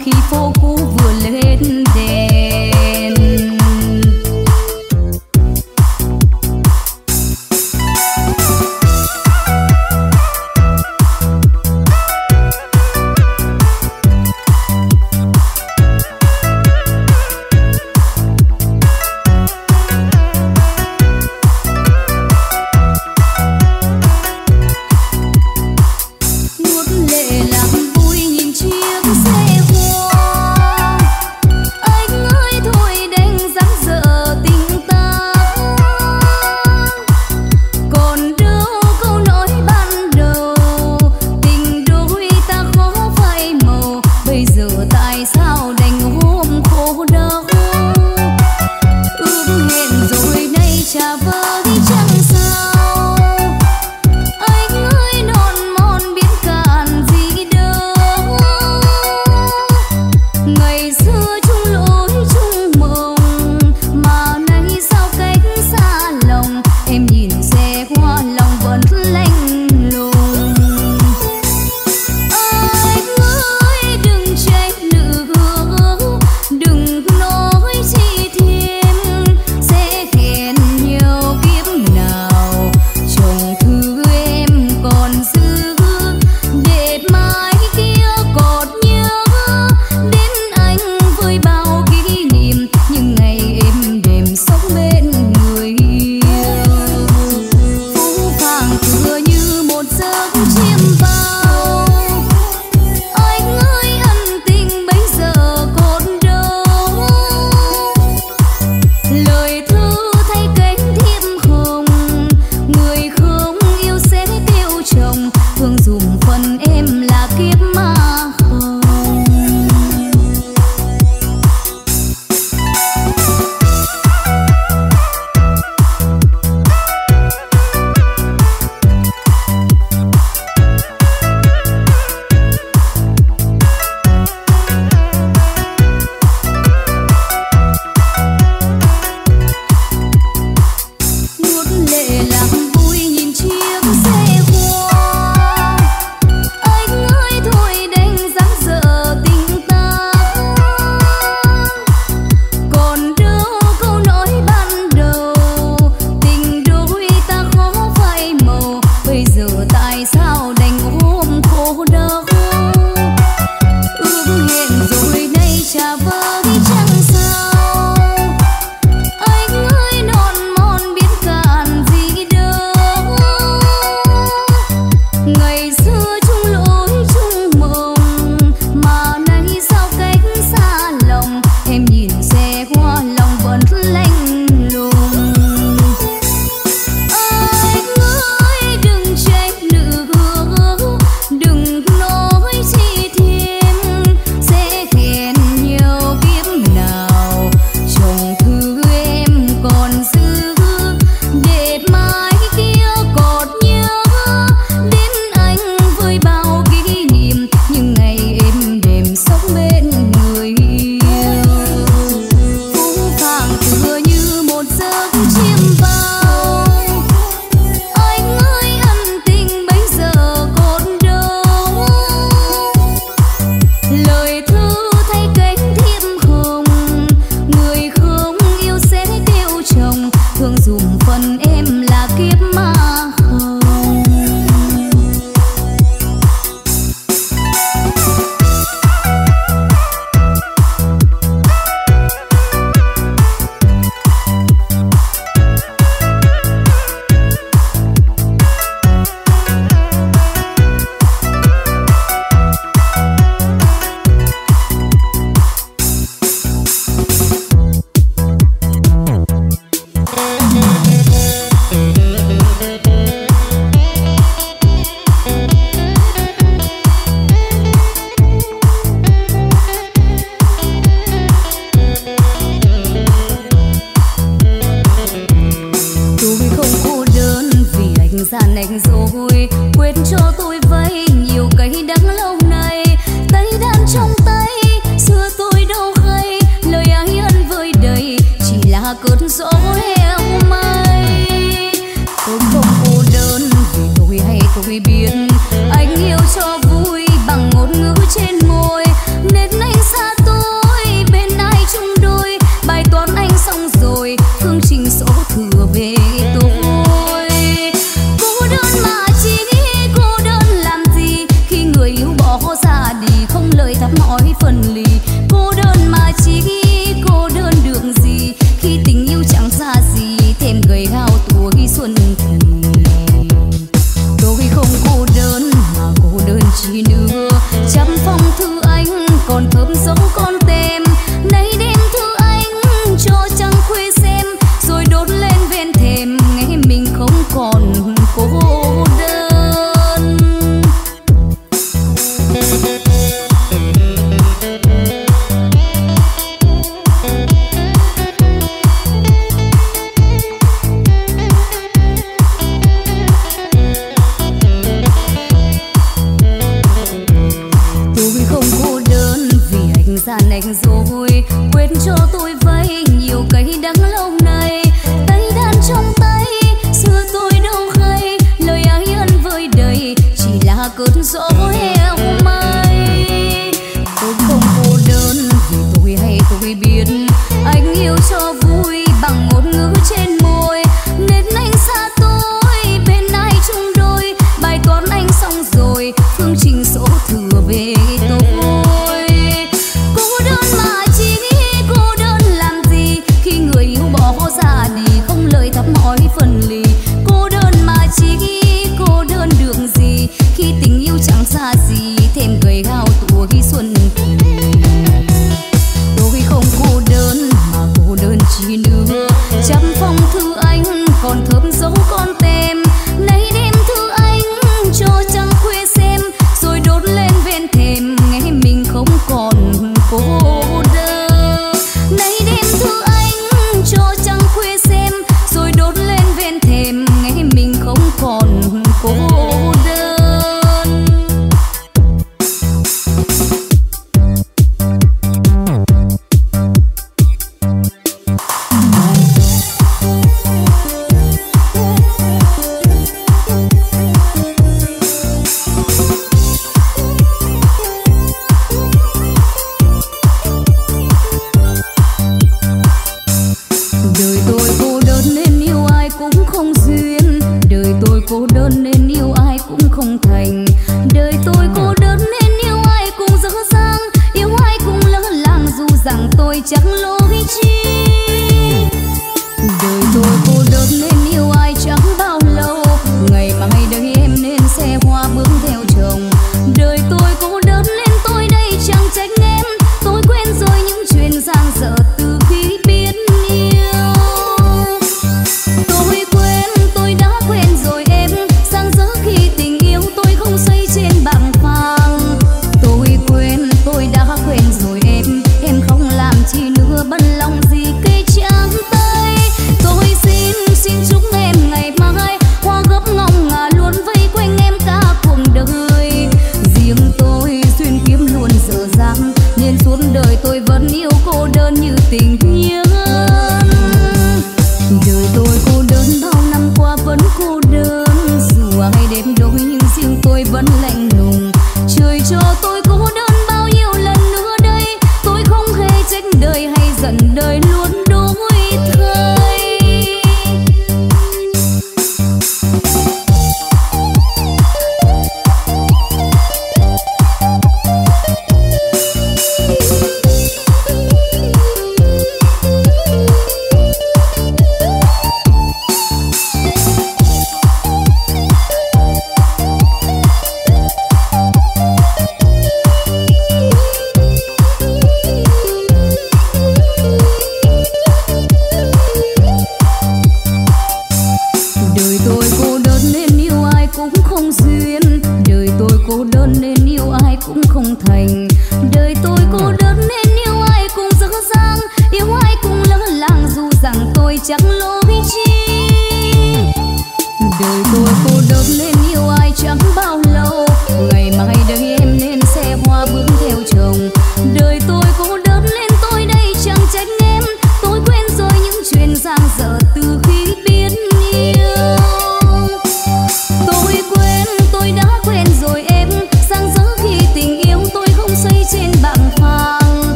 khi phố cũ vừa lên.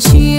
需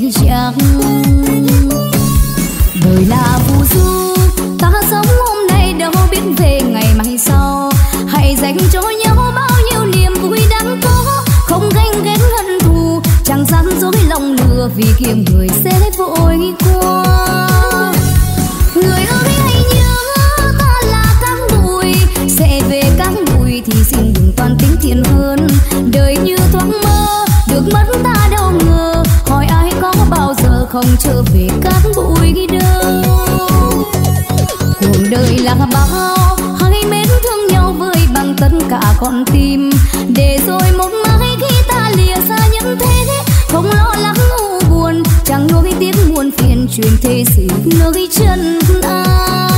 tay trắng đời là phù du, ta sống hôm nay đâu biết về ngày mai sau. Hãy dành cho nhau bao nhiêu niềm vui đáng có. Không ganh ghét hận thù, chẳng gian dối lòng lừa vì kiềm người sẽ vội qua. Người ơi, hãy nhớ ta là cát bụi sẽ về cát bụi thì xin đừng toàn tính thiện hơn. Đời như thoáng mơ, được mất ta không trở về cát bụi đâu cuộc đời là bao hãy mến thương nhau với bằng tất cả con tim. Để rồi một mai khi ta lìa xa nhân thế, không lo lắng u buồn. Chẳng nuối tiếc muôn phiền truyền thế sự nơi chân ai.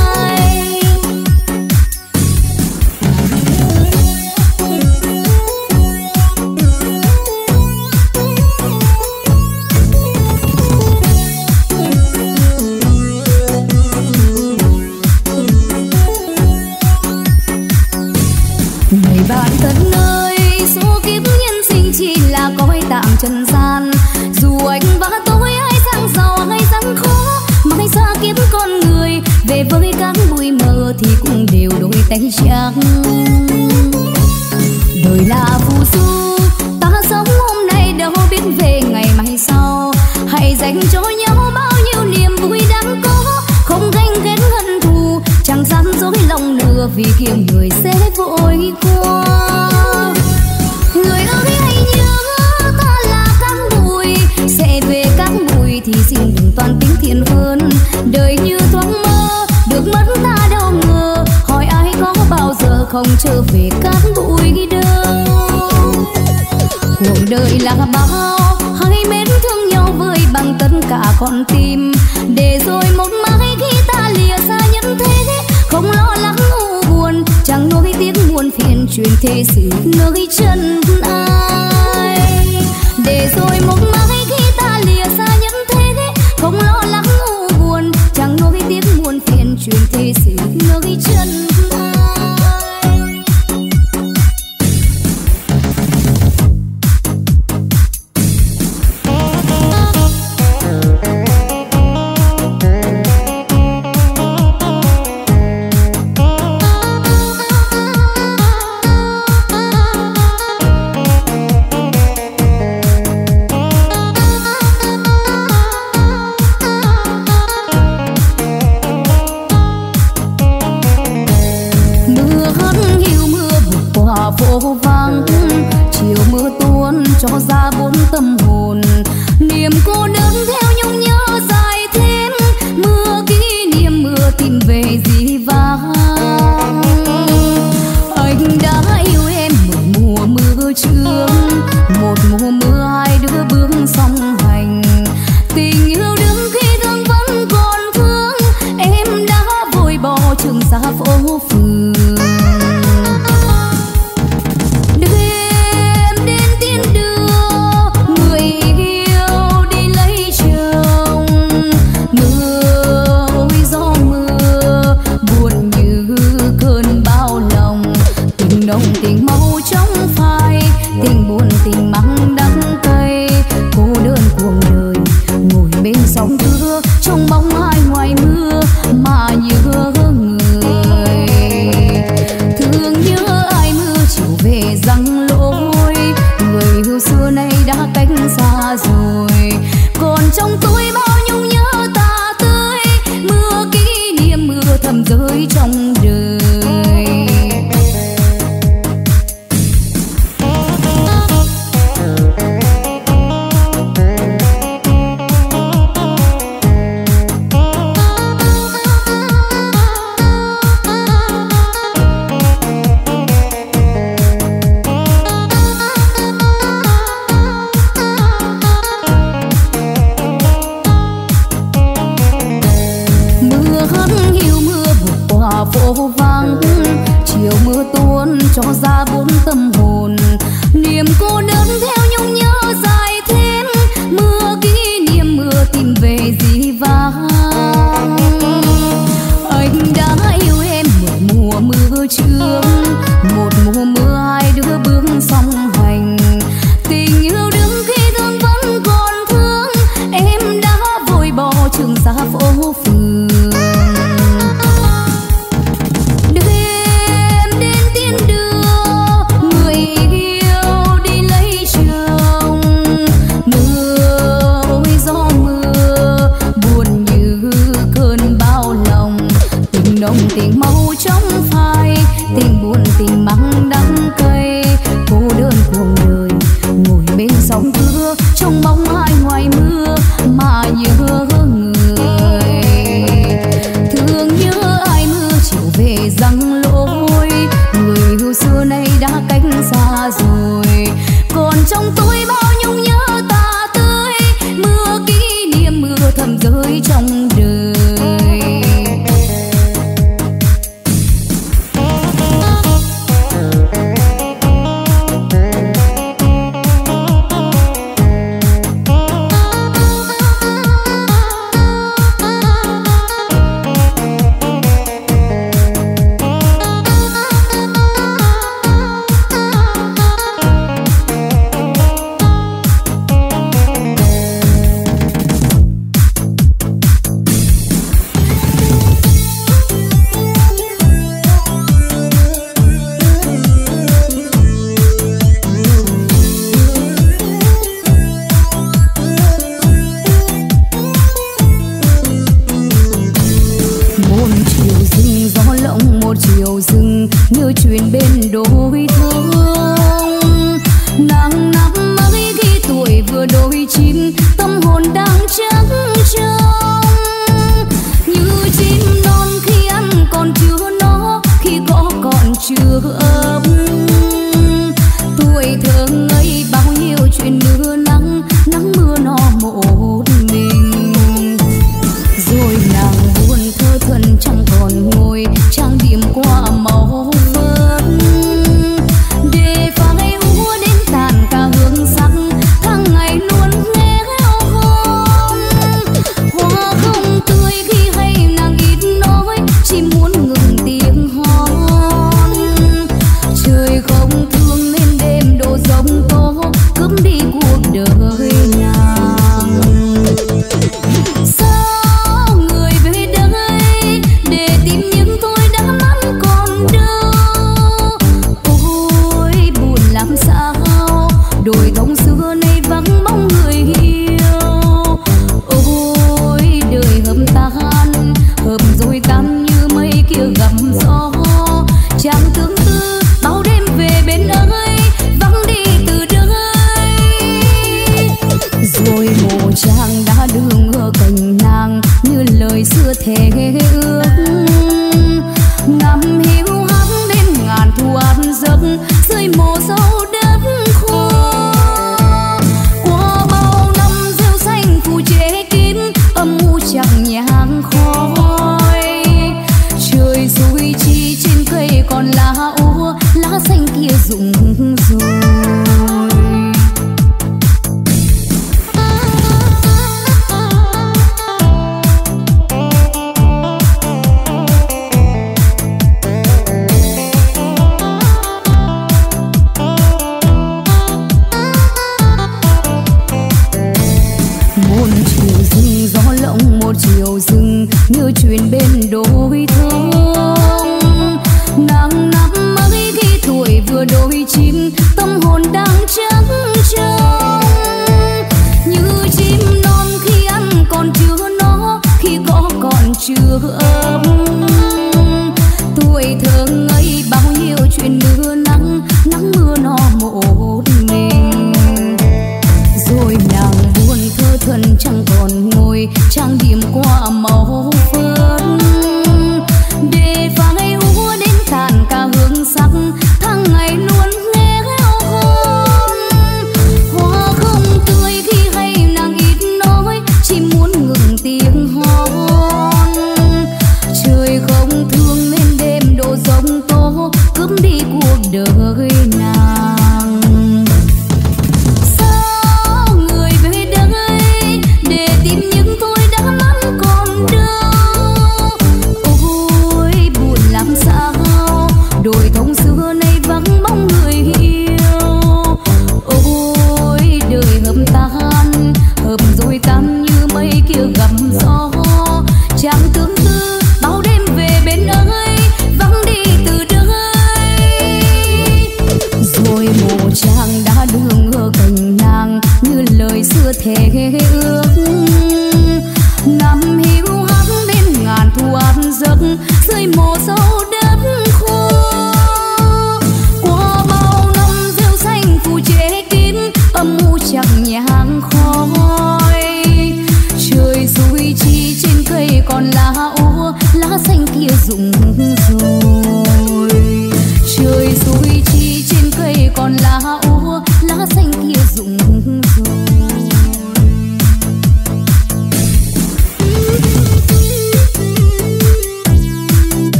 muôn tình dưới mồ sâu đất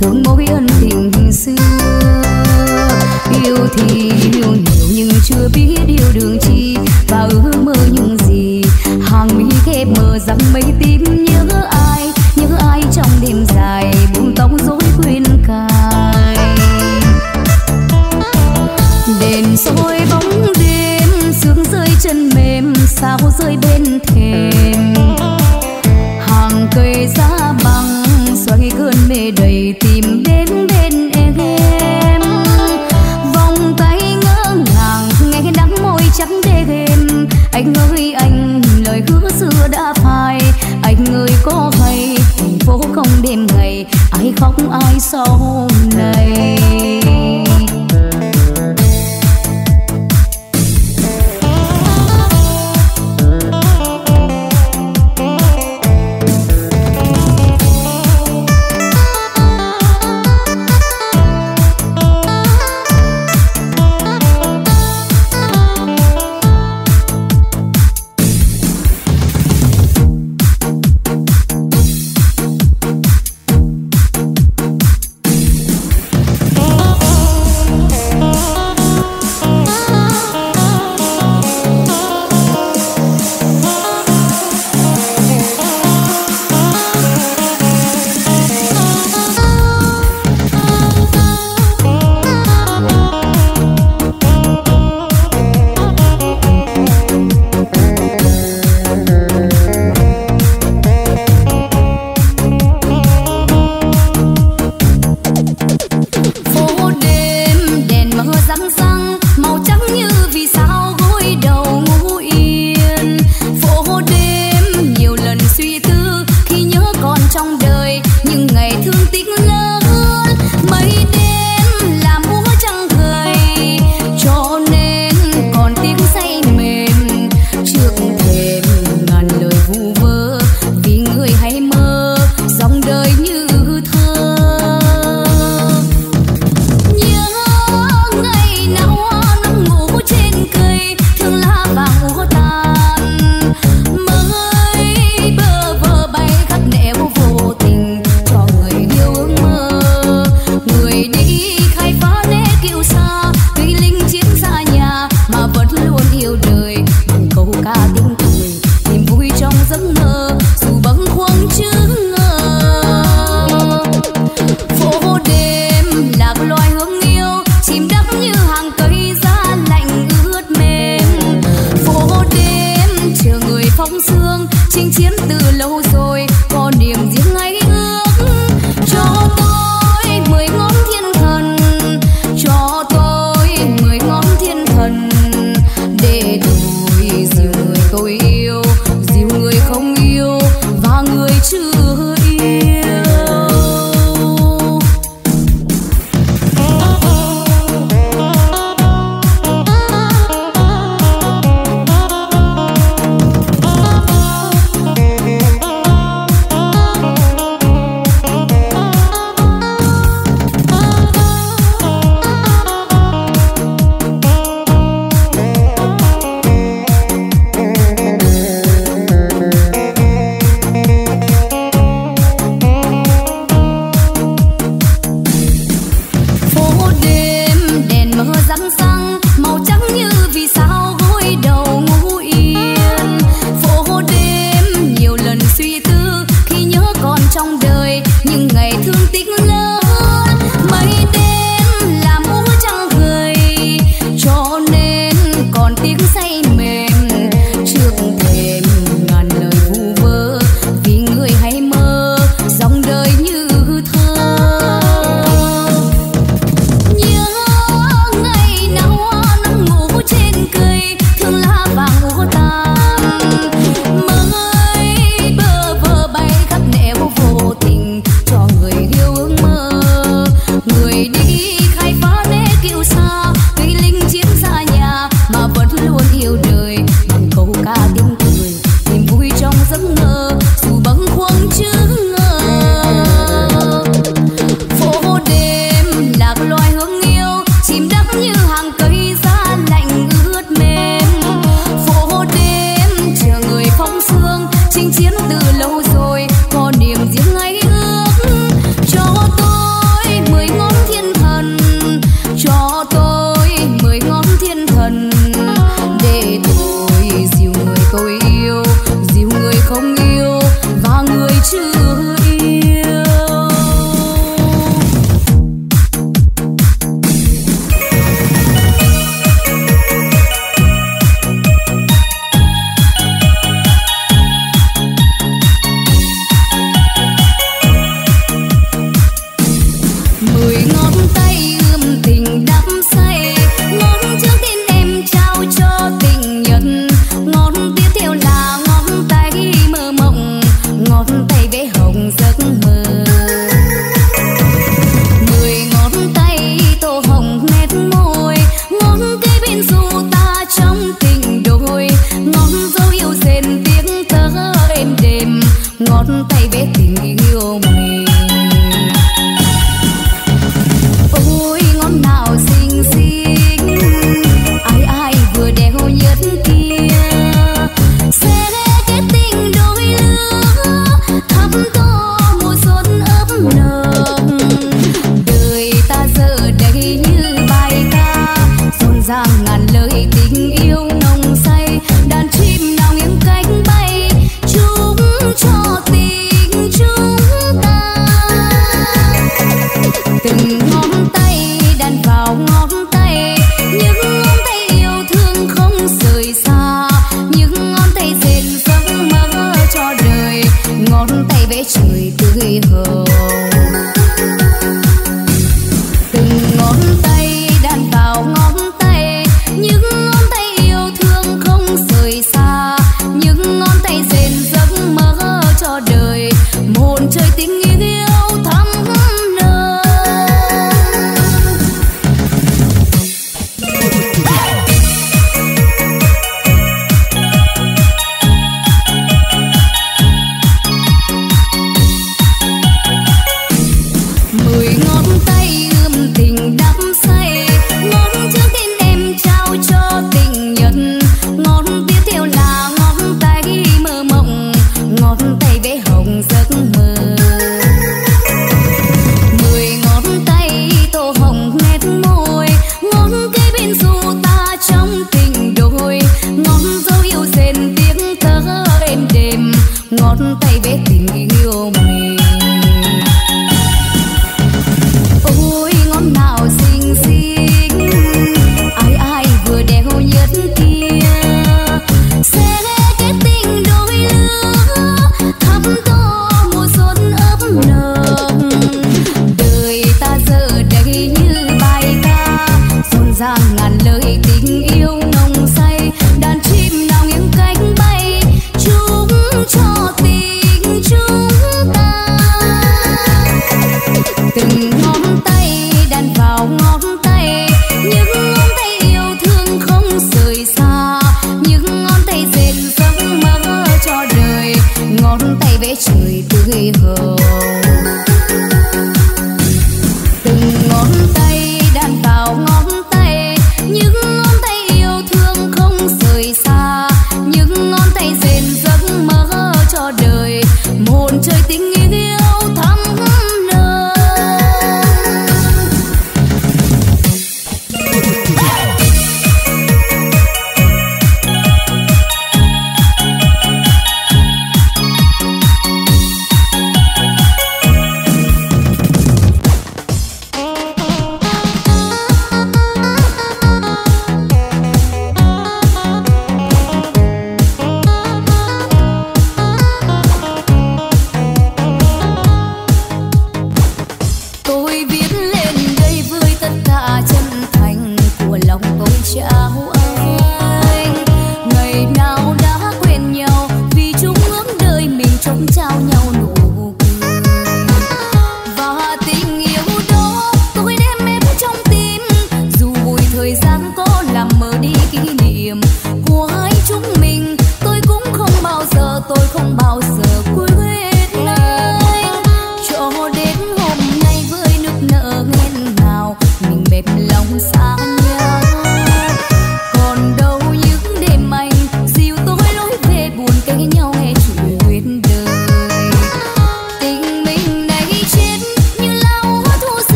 thương mối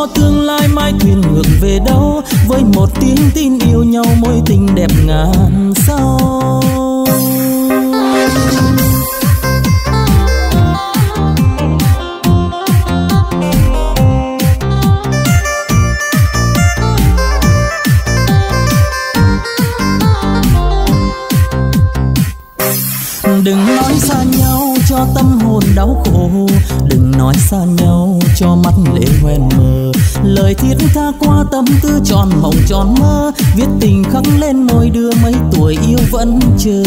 cho tương lai mai thuyền ngược về đâu với một tiếng tin yêu nhau mối tình đẹp ngàn sao. Lên môi đưa mấy tuổi yêu vẫn chờ.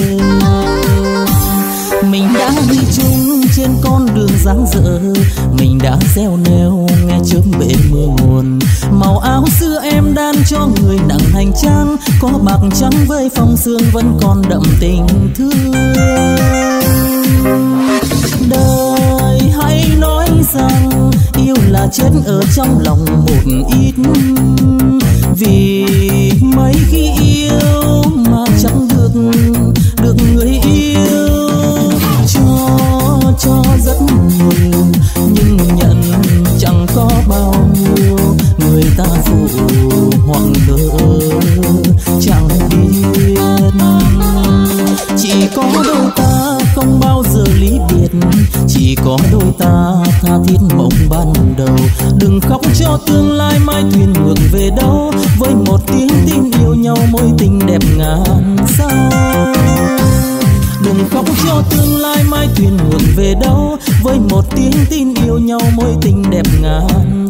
Mình đã đi chung trên con đường dáng dở. Mình đã gieo neo nghe chớm bể mưa nguồn màu áo xưa em đan cho người nặng hành trang. Có bạc trắng với phong sương vẫn còn đậm tình thương. Đời hãy nói rằng yêu là chết ở trong lòng một ít vì mấy khi yêu mà chẳng được được người yêu. Cho cho rất nhiều nhưng nhận chẳng có bao ngàn sao? Đừng khóc cho tương lai, mai thuyền ngược về đâu? Với một tiếng tin yêu nhau, mối tình đẹp ngàn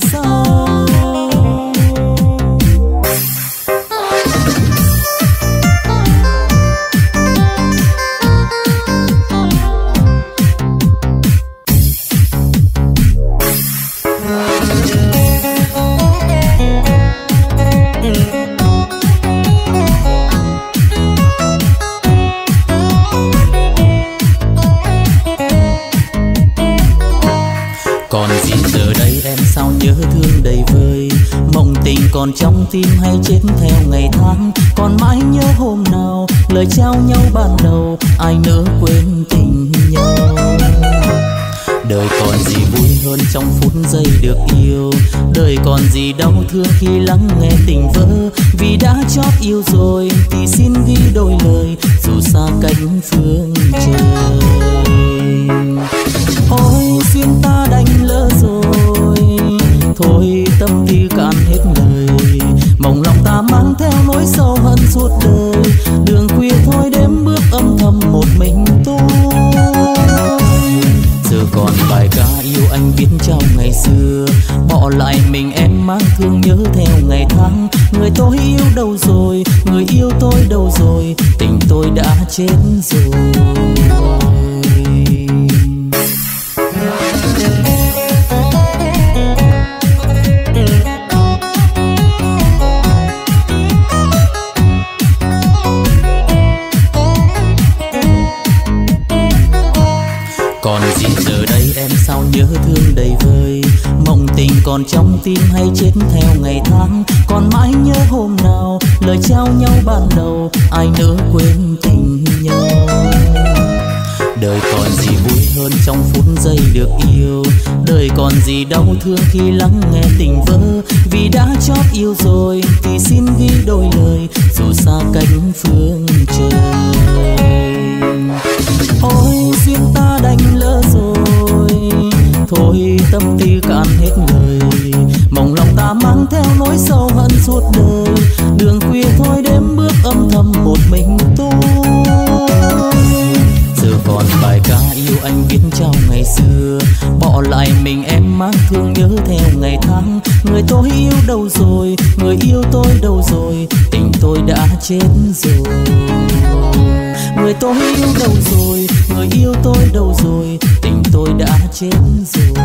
tim hay chết theo ngày tháng. Còn mãi nhớ hôm nào, lời trao nhau ban đầu, ai nỡ quên tình nhau. Đời còn gì vui hơn trong phút giây được yêu. Đời còn gì đau thương khi lắng nghe tình vỡ. Vì đã chót yêu rồi thì xin ghi đôi lời, dù xa cánh phương trời. Ôi ta mang theo nỗi sâu hận suốt đời. Đường khuya thôi đêm bước âm thầm một mình tôi. Giờ còn bài ca yêu anh viết trong ngày xưa. Bỏ lại mình em mang thương nhớ theo ngày tháng. Người tôi yêu đâu rồi? Người yêu tôi đâu rồi? Tình tôi đã chết rồi. Còn trong tim hay chết theo ngày tháng, còn mãi nhớ hôm nào lời trao nhau ban đầu, ai nỡ quên tình nhau. Đời còn gì vui hơn trong phút giây được yêu, đời còn gì đau thương khi lắng nghe tình vỡ. Vì đã chót yêu rồi thì xin ghi đôi lời, dù xa cánh phương trời. Ôi, duyên ta đành lỡ thôi, tâm tư cạn hết người. Mong lòng ta mang theo nỗi sâu hận suốt đời. Đường khuya thôi, đêm bước âm thầm một mình tôi giờ còn bài ca yêu anh viết trao ngày xưa. Bỏ lại mình em mang thương nhớ theo ngày tháng. Người tôi yêu đâu rồi? Người yêu tôi đâu rồi? Tình tôi đã chết rồi người tôi yêu đâu rồi? Người yêu tôi đâu rồi? Tình tôi đã chết rồi.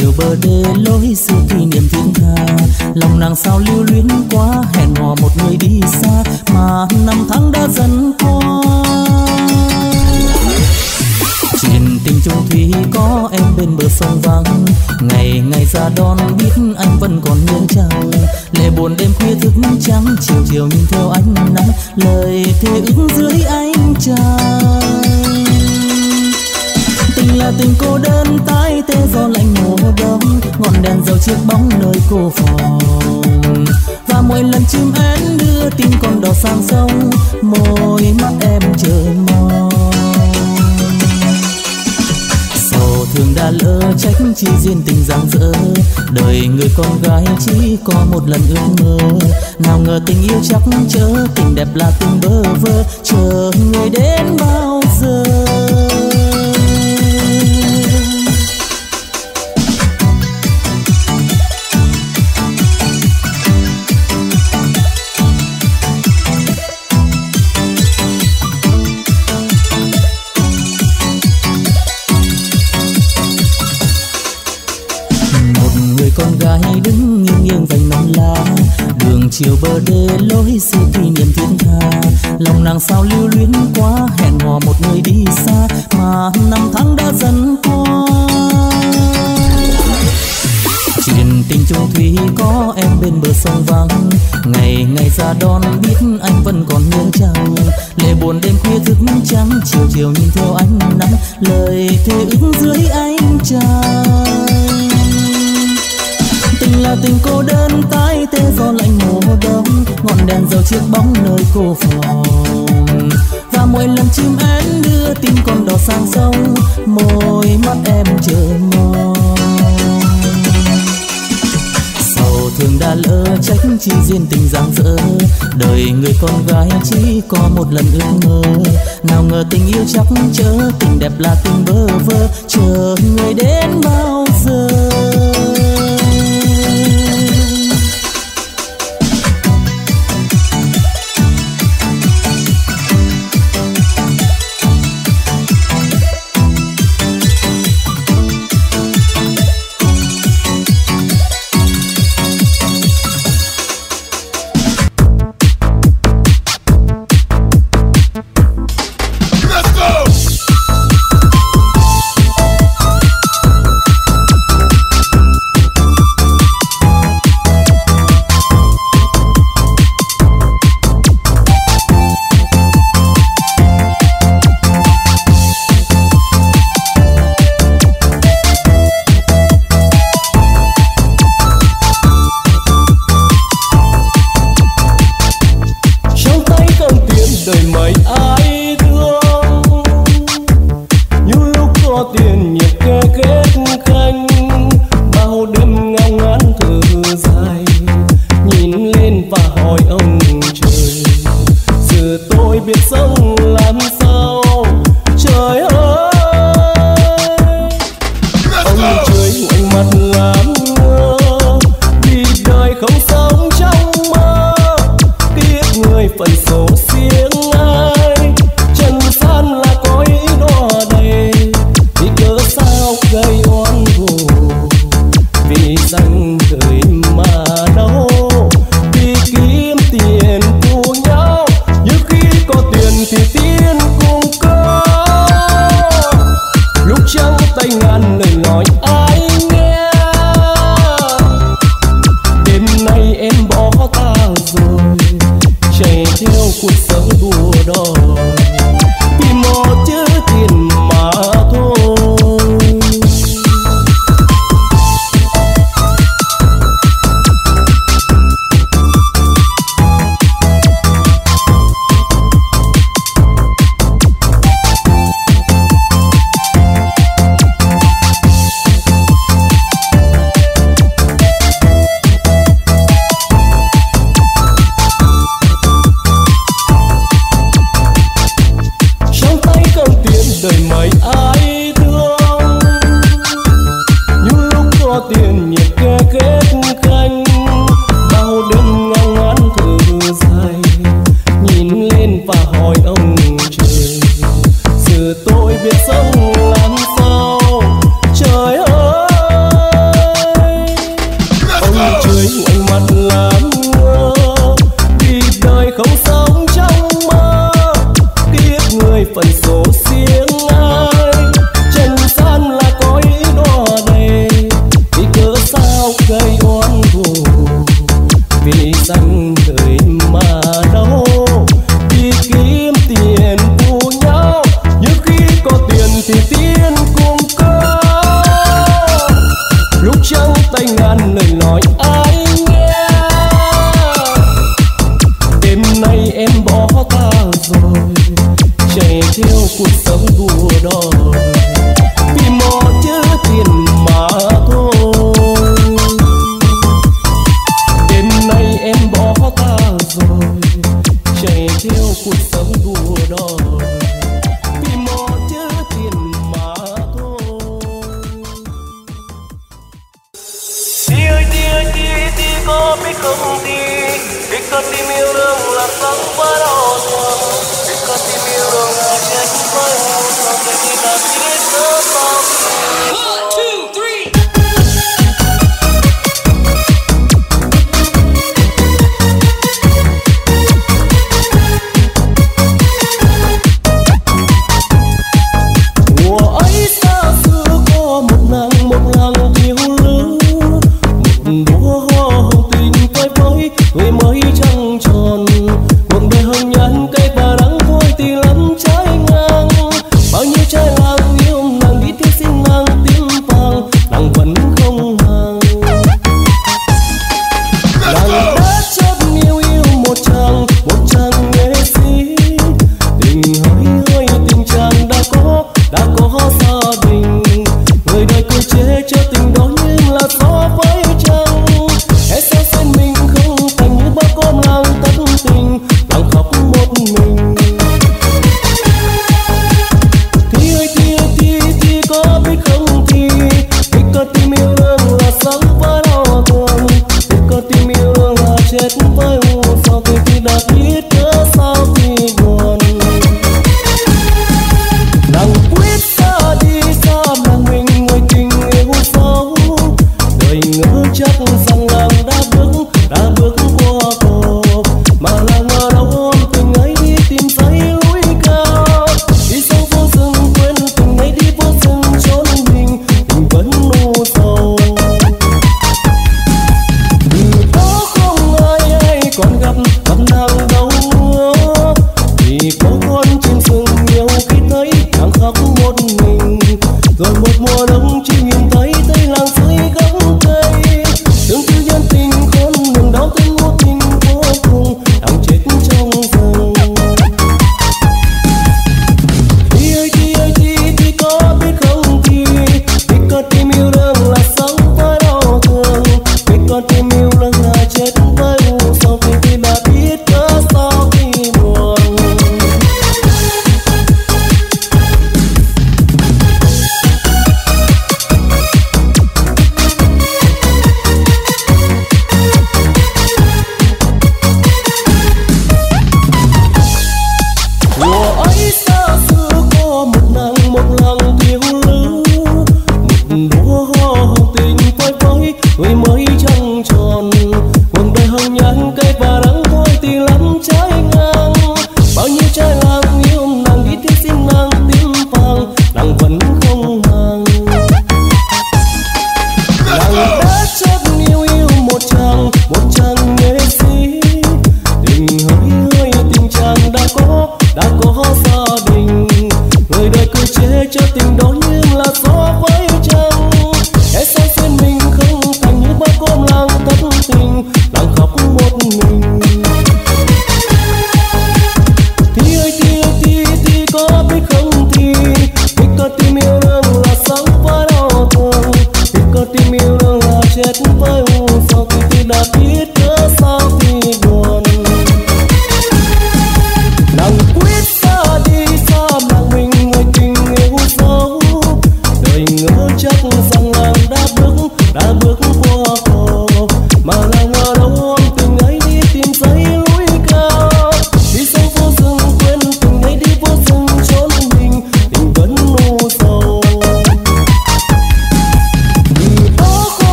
Chiều bờ đê lối xưa kỷ niệm thiên tha lòng nàng sao lưu luyến quá, hẹn hò một người đi xa mà năm tháng đã dần qua. Chuyện tình chung thủy có em bên bờ sông vắng. Ngày ngày ra đón biết anh vẫn còn nhớ chăng lệ buồn đêm khuya thức trắng, chiều chiều nhìn theo ánh nắng. Lời thề ước dưới ánh trăng là tình cô đơn tái tê do lạnh mùa đông ngọn đèn dầu chiếc bóng nơi cô phòng. Và mỗi lần chim én đưa tin con đỏ sang sông, môi mắt em chờ mong. Sầu thường đã lỡ trách chi duyên tình giang dở. Đời người con gái chỉ có một lần ước mơ. Nào ngờ tình yêu chắc chớ, tình đẹp là tình bơ vơ. Chờ người đến bao giờ? Chiều bờ đê lối xưa kỷ niệm thiên tha. Lòng nàng sao lưu luyến quá, hẹn hò một người đi xa, mà năm tháng đã dần qua. Chuyện tình chung thủy có em bên bờ sông vắng. Ngày ngày ra đón biết anh vẫn còn nhớ chàng. Lệ buồn đêm khuya thức trắng, chiều chiều nhìn theo ánh nắng. Lời thề ước dưới ánh trăng là tình cô đơn tái tê do lạnh mùa đông ngọn đèn dầu chiếc bóng nơi cô phòng. Và mỗi lần chim én đưa tin con đò sang sông, môi mắt em chờ mong. Sầu thường đã lỡ trách chi duyên tình giang dở đời người con gái chỉ có một lần ước mơ. Nào ngờ tình yêu chắc chớ, tình đẹp là tình bơ vơ, chờ người đến bao giờ. cuộc sống đua đòi.